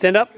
Stand up.